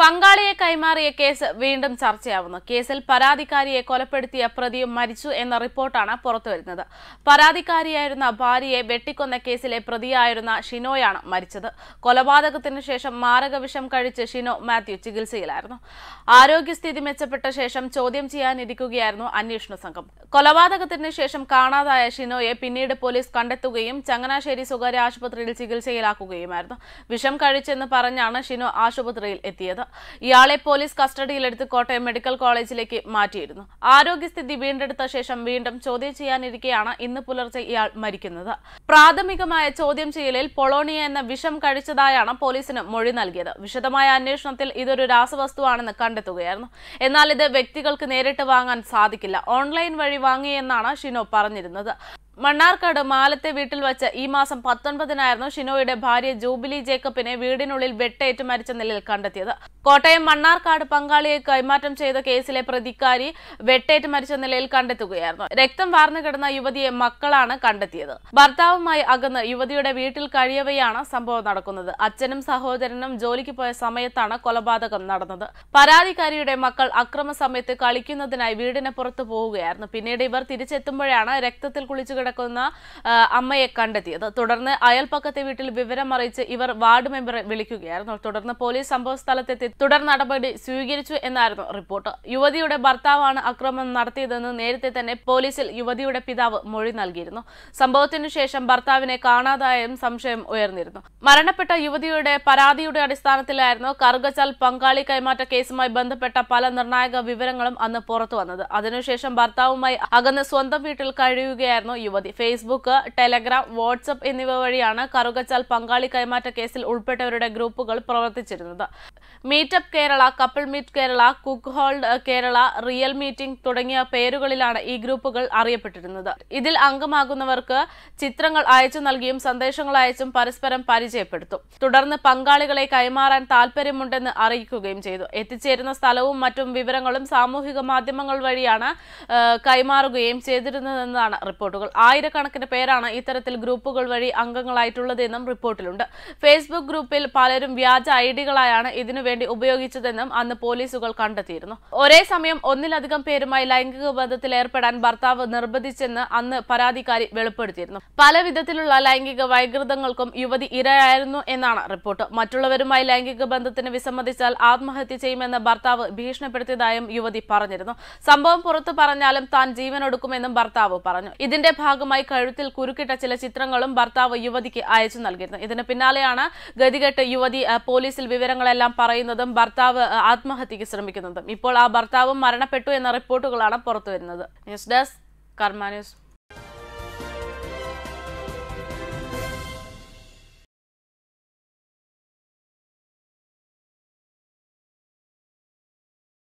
പങ്കാളിയെ കൈമാറിയ കേസ് വീണ്ടും ചർച്ചയാവുന്നു. കേസിൽ പരാതിക്കാരിയെ കൊലപ്പെടുത്തിയ പ്രതിയും മരിച്ചു എന്ന റിപ്പോർട്ടാണ് പുറത്തുവരുന്നത്. പരാതിക്കാരിയായിരുന്ന ഭാര്യയെ വെട്ടിക്കൊന്ന കേസിലെ പ്രതിയായിരുന്ന ഷിനോയാണ് മരിച്ചത്. കൊലപാതകത്തിന് ശേഷം മാരകവിഷം കഴിച്ച് ഷിനോ മാത്യു ചികിത്സയിലായിരുന്നു. ആരോഗ്യസ്ഥിതി മെച്ചപ്പെട്ട ശേഷം ചോദ്യം ചെയ്യാനിരിക്കുകയായിരുന്നു അന്വേഷണ സംഘം. കൊലപാതകത്തിന് ശേഷം കാണാതായ ഷിനോയെ പിന്നീട് പോലീസ് കണ്ടെത്തുകയും ചങ്ങനാശ്ശേരി സ്വകാര്യ ആശുപത്രിയിൽ ചികിത്സയിലാക്കുകയുമായിരുന്നു. വിഷം കഴിച്ചെന്ന് പറഞ്ഞാണ് ഷിനോ ആശുപത്രിയിൽ എത്തിയത്. ഇയാളെ പോലീസ് കസ്റ്റഡിയിലെടുത്ത് കോട്ടയം മെഡിക്കൽ കോളേജിലേക്ക് മാറ്റിയിരുന്നു. ആരോഗ്യസ്ഥിതി വീണ്ടെടുത്ത ശേഷം വീണ്ടും ചോദ്യം ചെയ്യാനിരിക്കെയാണ് ഇന്ന് പുലർച്ചെ ഇയാൾ മരിക്കുന്നത്. പ്രാഥമികമായ ചോദ്യം ചെയ്യലിൽ പൊളോണിയ എന്ന വിഷം കഴിച്ചതായാണ് പോലീസിന് മൊഴി നൽകിയത്. വിശദമായ അന്വേഷണത്തിൽ ഇതൊരു രാസവസ്തുവാണെന്ന് കണ്ടെത്തുകയായിരുന്നു. എന്നാൽ ഇത് വ്യക്തികൾക്ക് നേരിട്ട് വാങ്ങാൻ സാധിക്കില്ല. ഓൺലൈൻ വഴി വാങ്ങിയെന്നാണ് ഷിനോ പറഞ്ഞിരുന്നത്. മണ്ണാർക്കാട് മാലത്തെ വീട്ടിൽ വച്ച് ഈ മാസം പത്തൊൻപതിനായിരുന്നു ഷിനോയുടെ ഭാര്യ ജൂബിലി ജേക്കബിനെ വീടിനുള്ളിൽ വെട്ടേറ്റ് മരിച്ച നിലയിൽ കണ്ടെത്തിയത്. കോട്ടയം മണ്ണാർക്കാട് പങ്കാളിയെ കൈമാറ്റം ചെയ്ത കേസിലെ പ്രതിക്കാരി വെട്ടേറ്റ് മരിച്ച നിലയിൽ കണ്ടെത്തുകയായിരുന്നു. രക്തം വാർന്നു കിടന്ന യുവതിയെ മക്കളാണ് കണ്ടെത്തിയത്. ഭർത്താവുമായി അകന്ന് യുവതിയുടെ വീട്ടിൽ കഴിയവെയാണ് സംഭവം നടക്കുന്നത്. അച്ഛനും സഹോദരനും ജോലിക്ക് പോയ സമയത്താണ് കൊലപാതകം നടന്നത്. പരാതിക്കാരിയുടെ മക്കൾ അക്രമ സമയത്ത് കളിക്കുന്നതിനായി വീടിന് പുറത്തു പോവുകയായിരുന്നു. പിന്നീട് ഇവർ തിരിച്ചെത്തുമ്പോഴാണ് രക്തത്തിൽ കുളിച്ചു കിടക്കുന്ന അമ്മയെ കണ്ടെത്തിയത്. തുടർന്ന് അയൽപ്പക്കത്തെ വീട്ടിൽ വിവരം അറിയിച്ച് ഇവർ വാർഡ് മെമ്പറെ വിളിക്കുകയായിരുന്നു. തുടർന്ന് പോലീസ് സംഭവ സ്ഥലത്തെത്തി. തുടർ നടപടി സ്വീകരിച്ചു എന്നായിരുന്നു റിപ്പോർട്ട്. യുവതിയുടെ ഭർത്താവാണ് അക്രമം നടത്തിയതെന്ന് നേരത്തെ തന്നെ പോലീസിൽ യുവതിയുടെ പിതാവ് മൊഴി നൽകിയിരുന്നു. സംഭവത്തിനു ശേഷം ഭർത്താവിനെ കാണാതായും സംശയം ഉയർന്നിരുന്നു. മരണപ്പെട്ട യുവതിയുടെ പരാതിയുടെ അടിസ്ഥാനത്തിലായിരുന്നു കറുകച്ചാൽ പങ്കാളി കൈമാറ്റ കേസുമായി ബന്ധപ്പെട്ട പല നിർണായക വിവരങ്ങളും അന്ന് പുറത്തു വന്നത് അതിനുശേഷം ഭർത്താവുമായി അകന്ന് സ്വന്തം വീട്ടിൽ കഴിയുകയായിരുന്നു യുവതി. ഫേസ്ബുക്ക് ടെലഗ്രാം വാട്സപ്പ് എന്നിവ വഴിയാണ് കറുകച്ചാൽ പങ്കാളി കൈമാറ്റ കേസിൽ ഉൾപ്പെട്ടവരുടെ ഗ്രൂപ്പുകൾ പ്രവർത്തിച്ചിരുന്നത്. Meetup Kerala couple meet Kerala cuckold Kerala real meeting തുടങ്ങിയ പേരുകളിലാണ് ഈ ഗ്രൂപ്പുകൾ അറിയപ്പെട്ടിരുന്നത്. ഇതിൽ അംഗമാകുന്നവർക്ക് ചിത്രങ്ങൾ അയച്ചു നൽകിയും സന്ദേശങ്ങൾ അയച്ചും പരസ്പരം പരിചയപ്പെടുത്തും. തുടർന്ന് പങ്കാളികളെ കൈമാറാൻ താല്പര്യമുണ്ടെന്ന് അറിയിക്കുകയും ചെയ്തു. എത്തിച്ചേരുന്ന സ്ഥലവും മറ്റും വിവരങ്ങളും സാമൂഹിക മാധ്യമങ്ങൾ വഴിയാണ് കൈമാറുകയും ചെയ്തിരുന്നതെന്നാണ് റിപ്പോർട്ടുകൾ. ആയിരക്കണക്കിന് പേരാണ് ഇത്തരത്തിൽ ഗ്രൂപ്പുകൾ വഴി അംഗങ്ങളായിട്ടുള്ളതെന്നും റിപ്പോർട്ടിലുണ്ട്. ഫേസ്ബുക്ക് ഗ്രൂപ്പിൽ പലരും വ്യാജ ഐഡികളായാണ് ഇതിനുവേണ്ടി ഉപയോഗിച്ചതെന്നും അന്ന് പോലീസുകൾ കണ്ടെത്തിയിരുന്നു. ഒരേ സമയം ഒന്നിലധികം പേരുമായി ലൈംഗിക ബന്ധത്തിൽ ഏർപ്പെടാൻ ഭർത്താവ് നിർബന്ധിച്ചെന്ന് അന്ന് പരാതിക്കാരി വെളിപ്പെടുത്തിയിരുന്നു. പല വിധത്തിലുള്ള ലൈംഗിക വൈകൃതങ്ങൾക്കും യുവതി ഇരയായിരുന്നു എന്നാണ് റിപ്പോർട്ട്. മറ്റുള്ളവരുമായി ലൈംഗിക ബന്ധത്തിന് വിസമ്മതിച്ചാൽ ആത്മഹത്യ ചെയ്യുമെന്ന് ഭർത്താവ് ഭീഷണിപ്പെടുത്തിയതായും യുവതി പറഞ്ഞിരുന്നു. സംഭവം പുറത്തു പറഞ്ഞാലും താൻ ജീവനൊടുക്കുമെന്നും ഭർത്താവ് പറഞ്ഞു. ഇതിന്റെ ഭാഗമായി കഴുത്തിൽ കുരുക്കിട്ട ചില ചിത്രങ്ങളും ഭർത്താവ് യുവതിക്ക് അയച്ചു നൽകിയിരുന്നു. ഇതിന് പിന്നാലെയാണ് ഗതികെട്ട് യുവതി പോലീസിൽ വിവരങ്ങളെല്ലാം പറയുന്നതും ഭർത്താവ് ആത്മഹത്യക്ക് ശ്രമിക്കുന്നതും. ഇപ്പോൾ ആ ഭർത്താവും മരണപ്പെട്ടു എന്ന റിപ്പോർട്ടുകളാണ് പുറത്തുവരുന്നത്. News desk Karma news.